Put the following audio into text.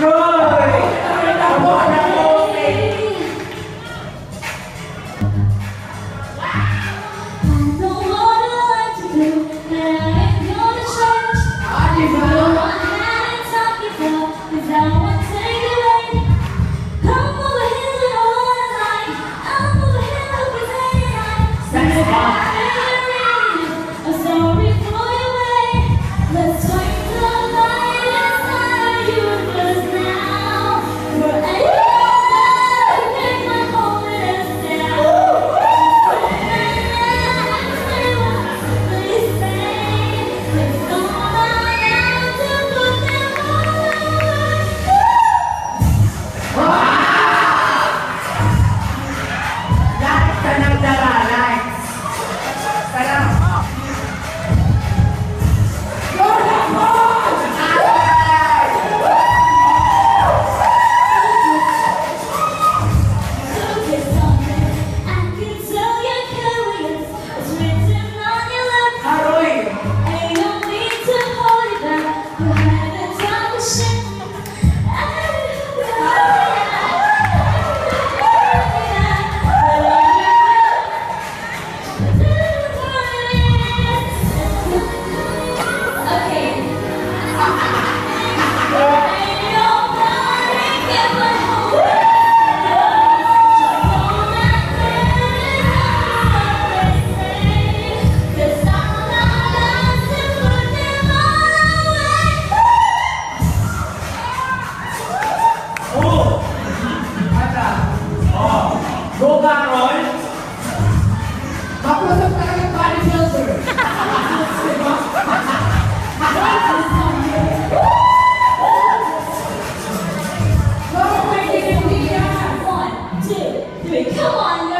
Come bạn nói That was a very bad filter. One, two, three. Come on,